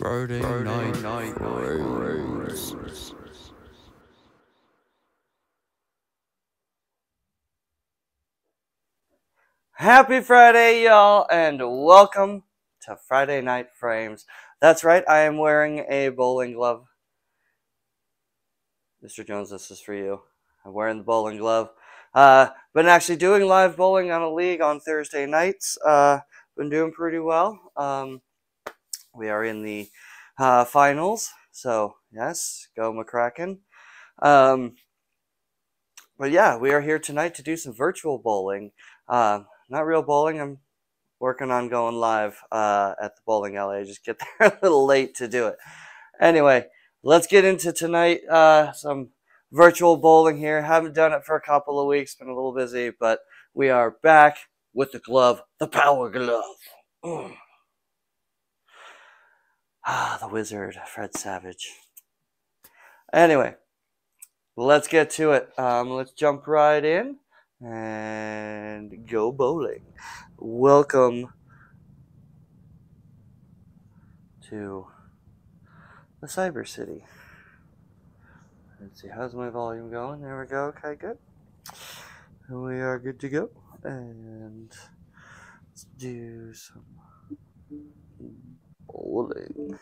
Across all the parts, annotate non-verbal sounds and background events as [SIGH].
Friday, night, night, raves. Happy Friday, y'all, and welcome to Friday Night Frames. That's right, I am wearing a bowling glove. Mr. Jones, this is for you. I'm wearing the bowling glove. Uh, been actually doing live bowling on a league on Thursday nights. Uh, been doing pretty well. Um, we are in the uh, finals, so yes, go McCracken. Um, but yeah, we are here tonight to do some virtual bowling. Uh, not real bowling. I'm working on going live uh, at the bowling alley. I just get [LAUGHS] there a little late to do it. Anyway, let's get into tonight. Uh, some virtual bowling here. Haven't done it for a couple of weeks. Been a little busy, but we are back with the glove, the power glove. Mm. Ah, the wizard, Fred Savage. Anyway, let's get to it. Um, let's jump right in and go bowling. Welcome to the Cyber City. Let's see, how's my volume going? There we go. Okay, good. We are good to go. And let's do some bowling.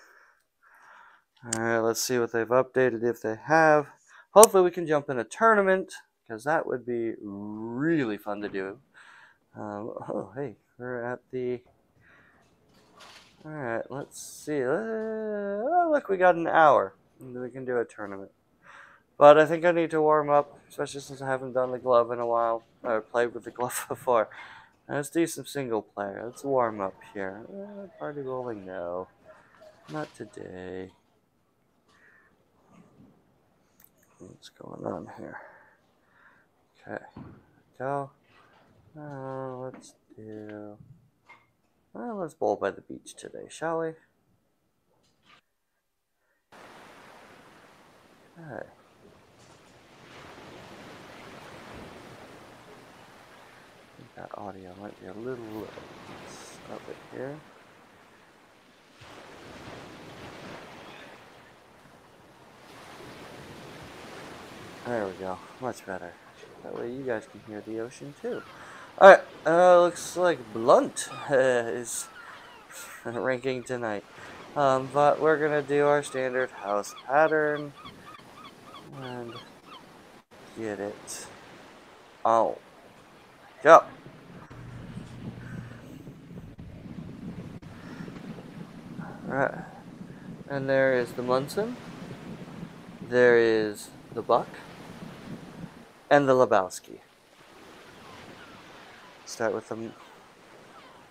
Alright, let's see what they've updated if they have. Hopefully, we can jump in a tournament because that would be really fun to do. Um, oh, hey, we're at the. Alright, let's see. Uh, oh, look, we got an hour. We can do a tournament. But I think I need to warm up, especially since I haven't done the glove in a while, or played with the glove [LAUGHS] before. Let's do some single player. Let's warm up here. Uh, party rolling, No. Not today. What's going on here? Okay. Go. Uh, let's do. Well, let's bowl by the beach today, shall we? Okay. That audio might be a little low. Up it here. There we go. Much better. That way you guys can hear the ocean too. Alright, uh, looks like Blunt [LAUGHS] uh, is [LAUGHS] ranking tonight. Um, but we're gonna do our standard house pattern and get it. Oh. Go. Alright. And there is the Munson. There is the Buck. And the Lebowski. Start with the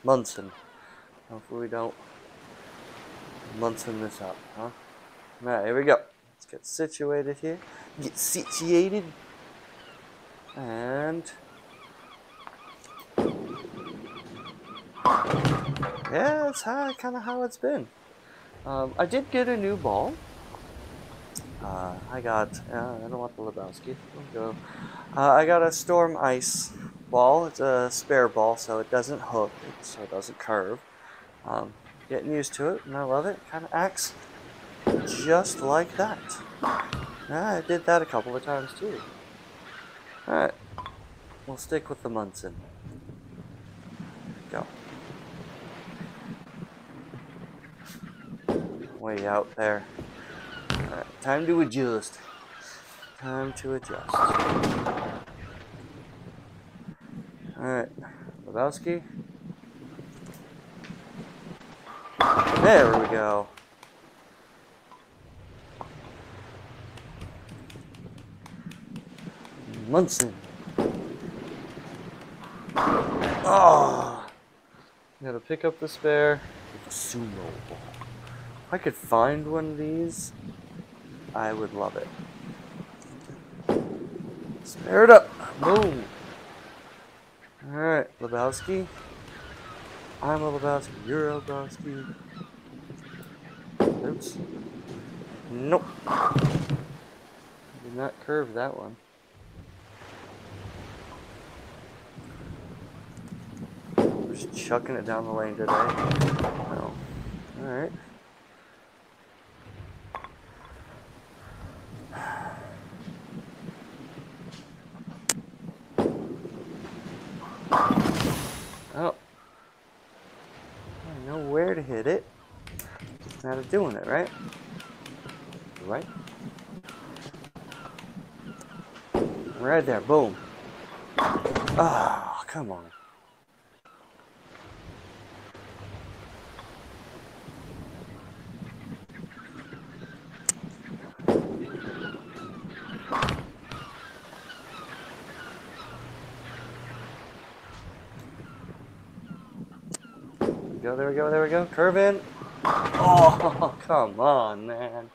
Munson. Hopefully we don't Munson this up, huh? Alright, here we go. Let's get situated here. Get situated. And yeah, that's how kind of how it's been. Um, I did get a new ball. Uh, I got, uh, I don't want the Lebowski. Go. Uh, I got a Storm Ice ball. It's a spare ball, so it doesn't hook, so it doesn't curve. Um, getting used to it, and I love it. Kind of acts just like that. Yeah, I did that a couple of times too. Alright, we'll stick with the Munson. Go. Way out there. Time to adjust. Time to adjust. Alright, Lebowski. There we go. Munson. Oh! Gotta pick up the spare. Sumo ball. If I could find one of these, I would love it. Spare it up. Boom. Alright, Lebowski. I'm a Lebowski. You're a Lebowski. Oops. Nope. Did not curve that one. Just chucking it down the lane today. No. Alright. Of doing it, right? Right? Right there, boom. Ah, oh, come on. Go, there we go, there we go. Curve in. [LAUGHS] Oh, come on, man.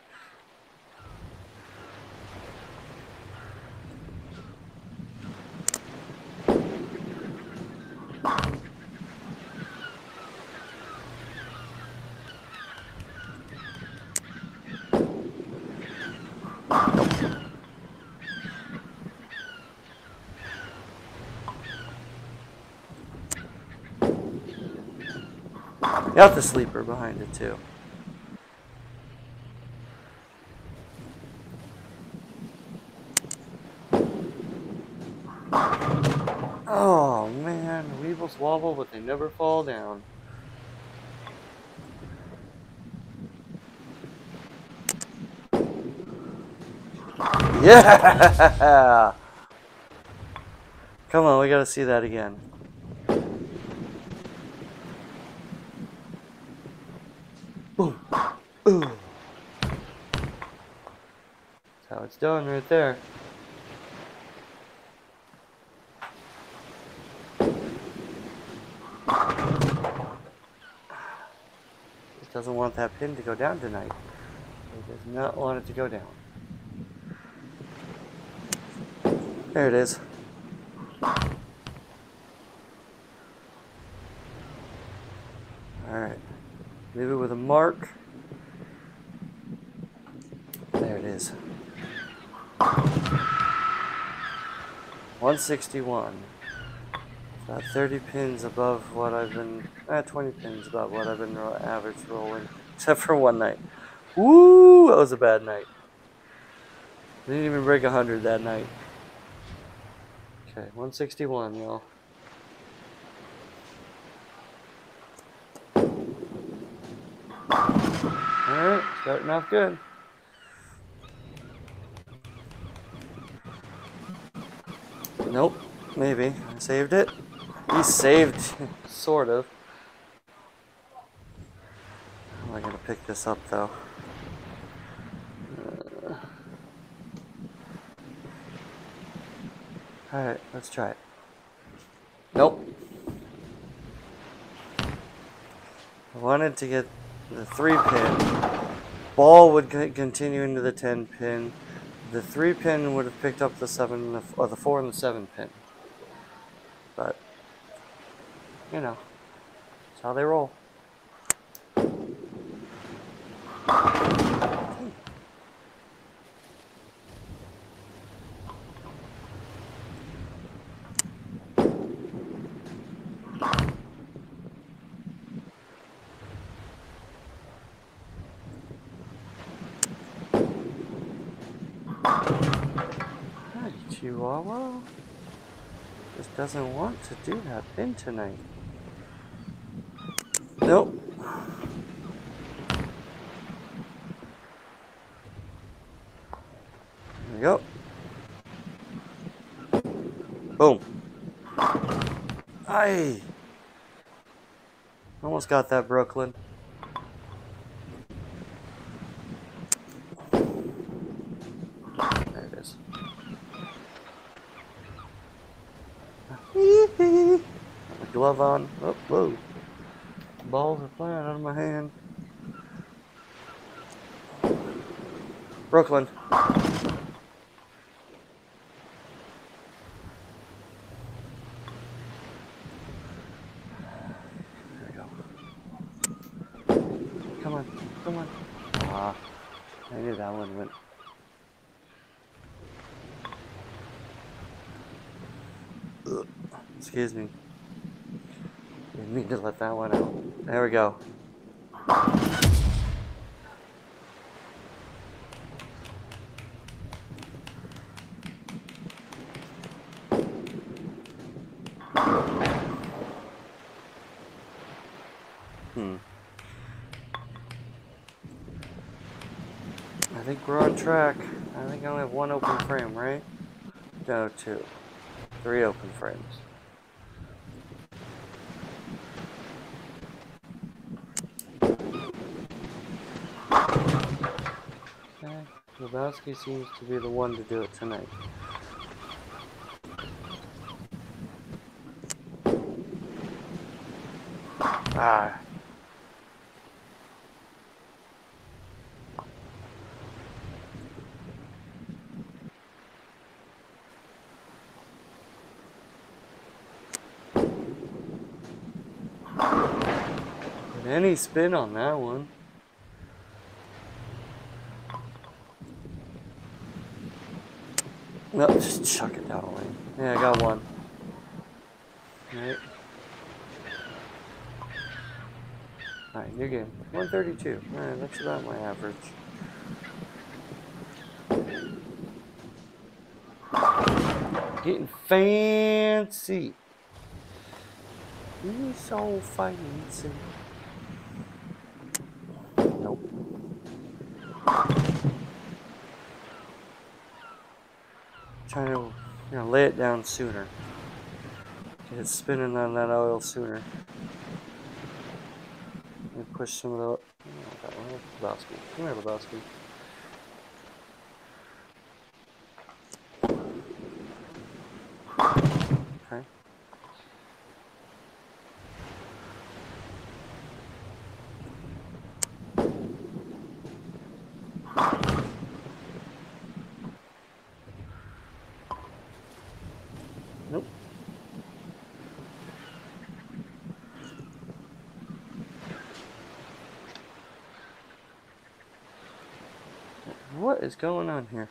Got the sleeper behind it too. Oh man, Weebles wobble, but they never fall down. Yeah! [LAUGHS] Come on, we gotta see that again. Boom. Ooh. That's how it's done right there. Just doesn't want that pin to go down tonight. It does not want it to go down. There it is. Alright. Leave it with a mark. There it is. 161. About 30 pins above what I've been, eh, 20 pins above what I've been average rolling, [LAUGHS] except for one night. Woo! That was a bad night. Didn't even break 100 that night. Okay, 161, y'all. Alright, starting off good. Nope, maybe. Saved it. He saved, [LAUGHS] sort of. How am I gonna pick this up though? Uh, Alright, let's try it. Nope. I wanted to get the 3 pin. Ball would continue into the 10 pin. The 3 pin would have picked up the 7 the, or the 4 and the 7 pin. But, you know, that's how they roll. Chihuahua. Just doesn't want to do that pin tonight. Nope. There we go. Boom. Aye. Almost got that, Brooklyn. There it is. My glove on. Oh. Balls are flying out of my hand. Brooklyn. Come on, come on. Ah, I knew that one went. Excuse me. Didn't mean to let that one out. There we go. Hmm. I think we're on track. I think I only have one open frame, right? No, two. Three open frames. Okay. Lebowski seems to be the one to do it tonight. Ah. Any spin on that one. No, just chuck it down lane. Yeah, I got one. Alright. Alright, you're good. 132. Alright, that's about my average. Getting fancy. He's so fancy. Nope. Trying to, you know, lay it down sooner. Get it spinning on that oil sooner. And push some of the. Oh. Lebowski. Come here, Lebowski. Okay. Nope. What is going on here?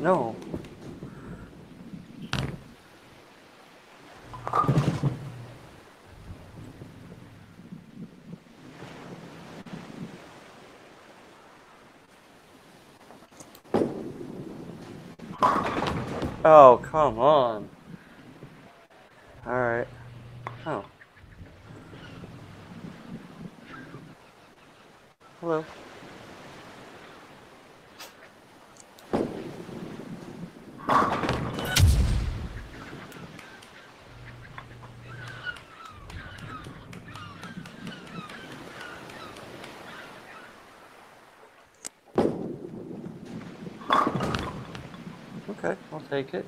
No. Oh, come on. Alright. Oh. Hello. Okay, I'll take it.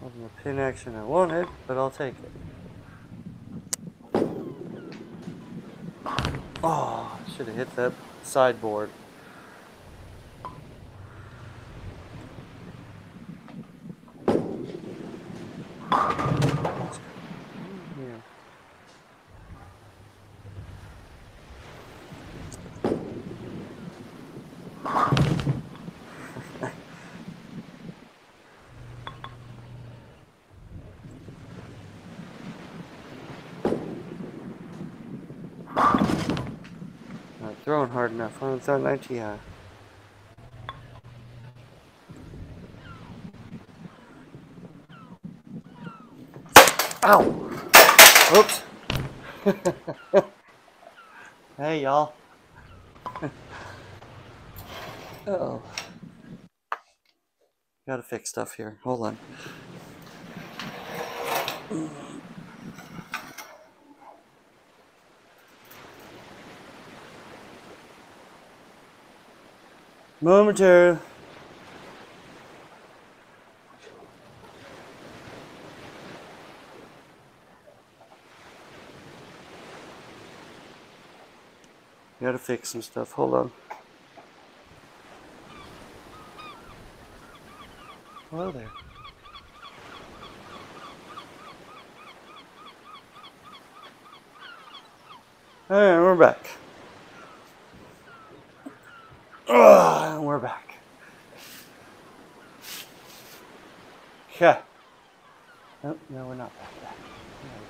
Wasn't the pin action I wanted, but I'll take it. Oh, should have hit that sideboard. Yeah. Not throwing. I'm throwing 90 high. Ow! Oops. [LAUGHS] hey, y'all. [LAUGHS] oh. Gotta fix stuff here. Hold on. Momentary. Gotta fix some stuff. Hold on. Hello there. Alright, we're back. Ugh, and we're back. Yeah. No, no, we're not back there.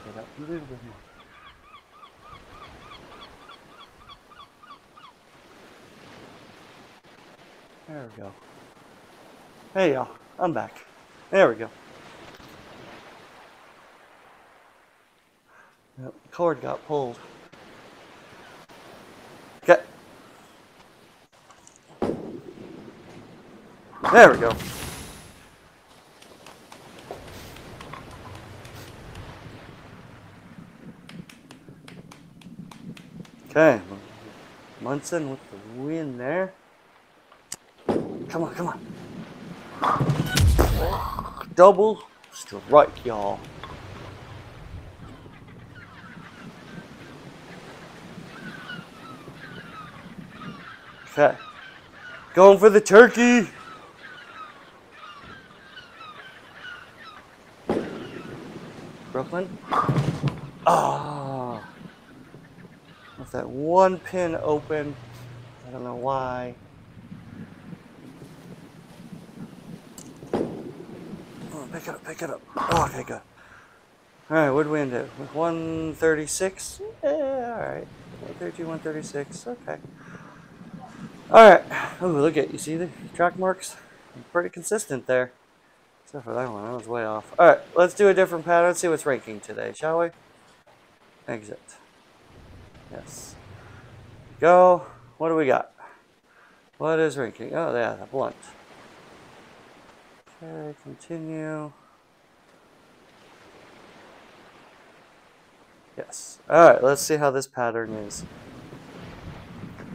We There we go. Hey y'all, I'm back. There we go. Yep, the cord got pulled. Okay. There we go. Okay, Munson with the win there. Come on, come on. Double strike, y'all. Okay. Going for the turkey. Brooklyn. Ah. With that one pin open. I don't know why. Oh, pick it up, pick it up. Oh, okay, good. Alright, what did we end it? With 136? Yeah, alright. 132, 136. Okay. Alright. Oh, look at You see the track marks? Pretty consistent there. Except for that one. That was way off. Alright, let's do a different pattern. See what's ranking today, shall we? Exit. Yes. Go. What do we got? What is ranking? Oh, yeah, the blunt. Okay, continue. Yes. Alright, let's see how this pattern is.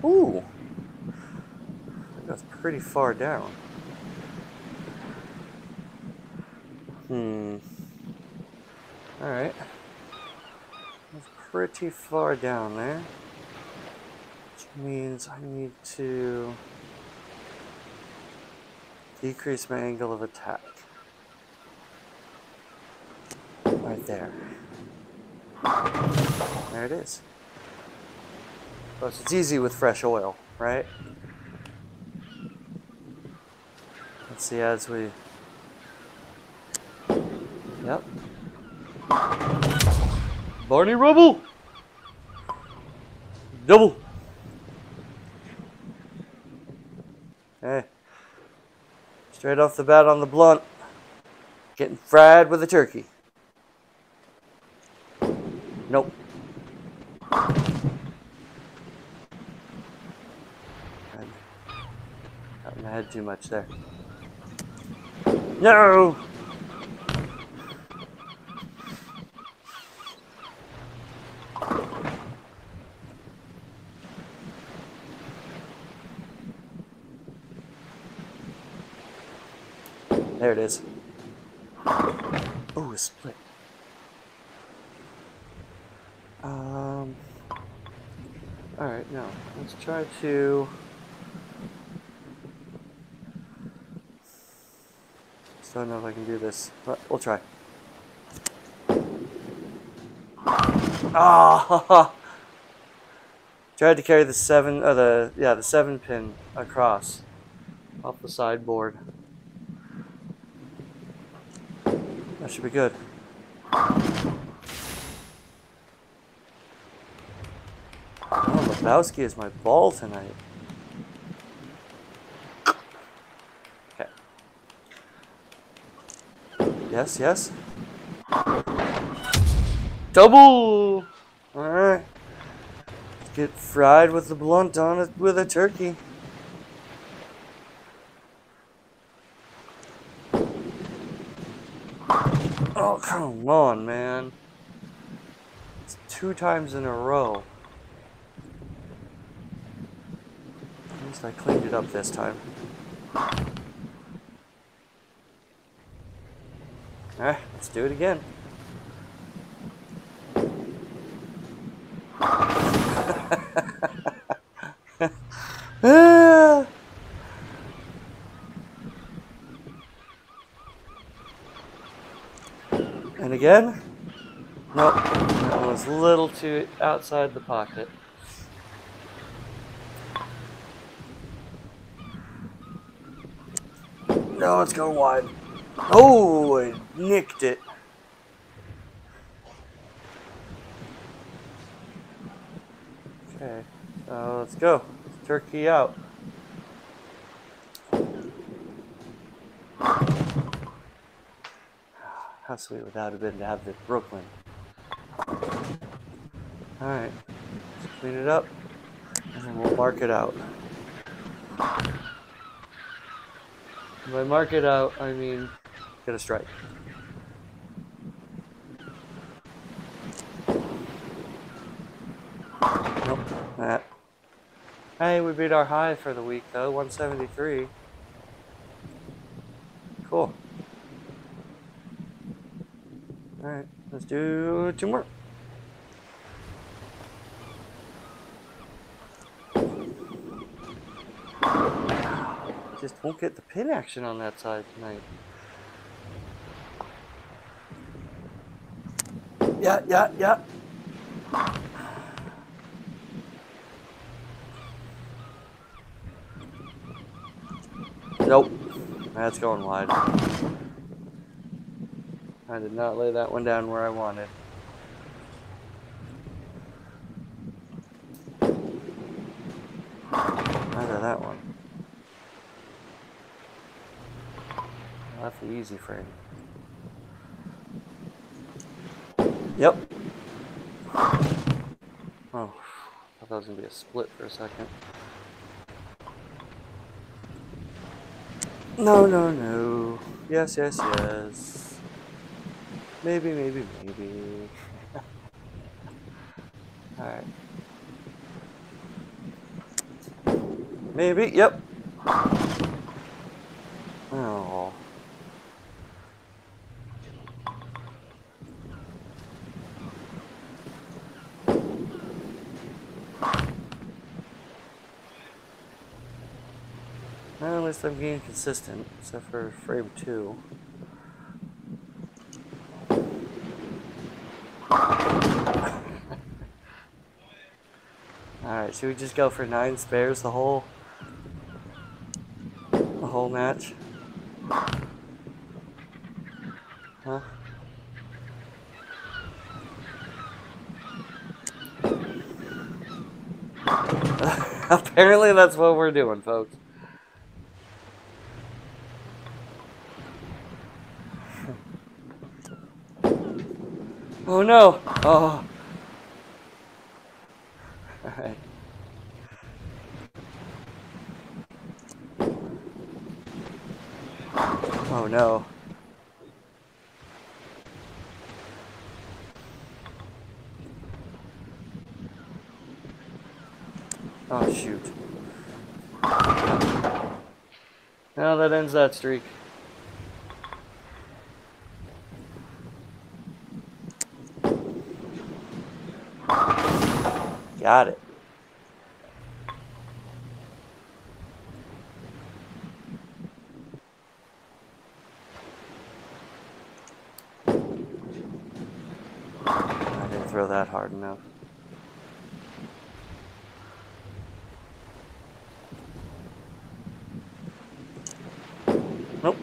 Ooh. That's pretty far down. Hmm. Alright. That's pretty far down there. Which means I need to decrease my angle of attack. Right there. There it is. Course, it's easy with fresh oil, right? Let's see as we. Yep. Barney Rubble! Double! Hey. Straight off the bat on the blunt. Getting fried with a turkey. Nope. My head too much there. No! There it is. Oh, a split. Um. Alright, now, let's try to. I don't know if I can do this, but we'll try. Ah! [LAUGHS] Tried to carry the seven, uh, the yeah, the seven pin across, off the sideboard. That should be good. Oh, Lebowski is my ball tonight. Okay. Yes, yes. Double! Alright. Get fried with the blunt on it with a turkey. Oh, come on, man. It's two times in a row. At least I cleaned it up this time. Alright, let's do it again. again. Nope, that was a little too outside the pocket. No, it's going wide. Oh, I nicked it. Okay, uh, let's go. Turkey out. How sweet would that have been to have the Brooklyn? Alright, let's clean it up and then we'll mark it out. By mark it out, I mean get a strike. Nope, that. Hey, we beat our high for the week though, 173. Cool. Alright, let's do two more. Just won't get the pin action on that side tonight. Yeah, yeah, yeah. Nope. That's going wide. I did not lay that one down where I wanted. Neither that one. That's the easy frame. Yep. Oh, I thought that was gonna be a split for a second. No, no, no. Yes, yes, yes. Maybe, maybe, maybe. [LAUGHS] Alright. Maybe, yep. Oh. Well, at least I'm getting consistent, except for frame two. Alright, should we just go for nine spares the whole the whole match? Huh? [LAUGHS] Apparently that's what we're doing, folks. [LAUGHS] Oh no! Oh. Alright. Oh no. Oh shoot. Now that ends that streak. Got it. I didn't throw that hard enough. Nope.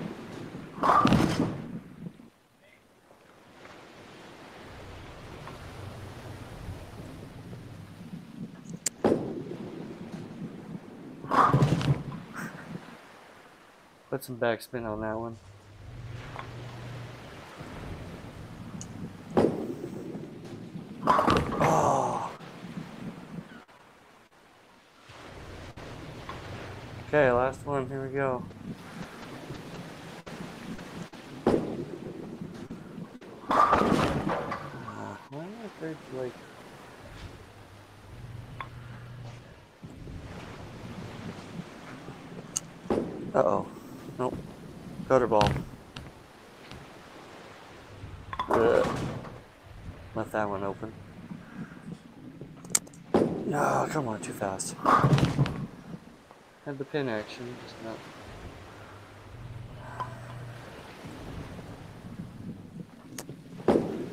Put some backspin on that one. Oh. Okay, last one. Here we go. Uh, like? Uh oh. Nope. Gutter ball. Ugh. Left that one open. No, come on, too fast. Had the pin action, just not.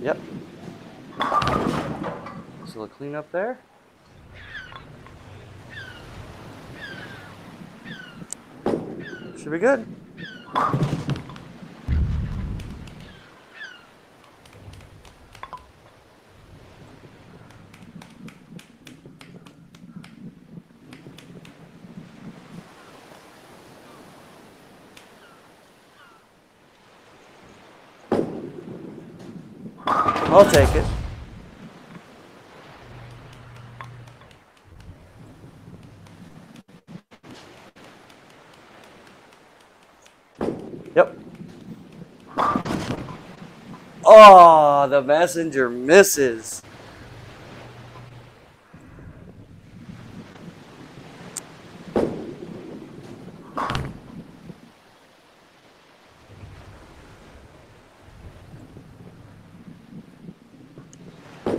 Yep. So a clean up there. Should be good. I'll take it. Yep. Oh, the messenger misses.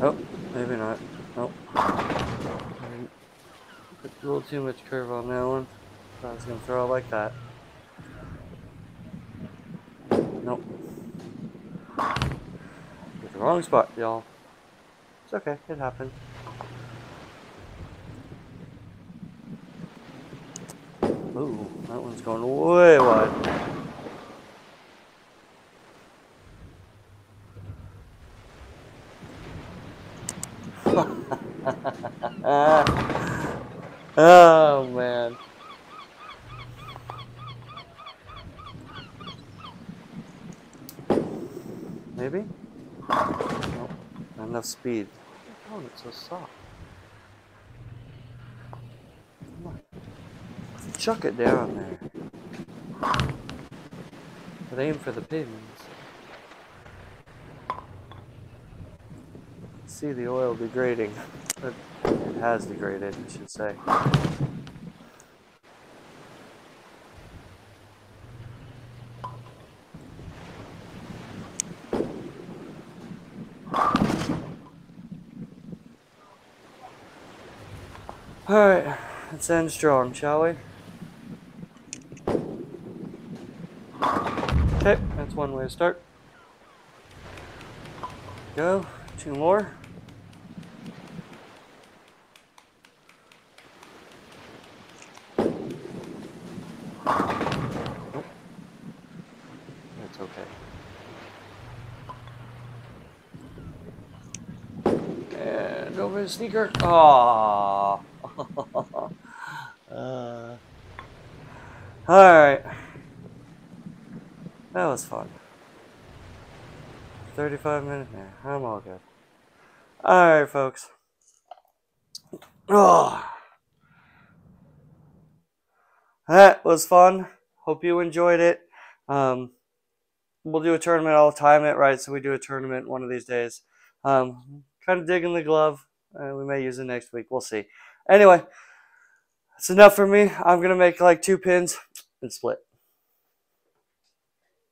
Oh, maybe not. Nope. Put a little too much curve on that one. I was gonna throw it like that. Nope. Hit the wrong spot, y'all. It's okay, it happened. Ooh, that one's going way wide. [LAUGHS] [LAUGHS] oh man. Maybe? Nope. Not enough speed. Oh, it's so soft. Chuck it down there. But aim for the pins. See the oil degrading. Has degraded, I should say. Alright, let's end strong, shall we? Okay, that's one way to start. Go, two more. Nope. That's okay. And over the sneaker. Aww. [LAUGHS] uh, Alright. That was fun. 35 minutes. Yeah, I'm all good. Alright, folks. Oh. That was fun. Hope you enjoyed it. Um, we'll do a tournament. I'll time it right so we do a tournament one of these days. Um, kind of digging the glove. Uh, we may use it next week. We'll see. Anyway, that's enough for me. I'm going to make like two pins and split.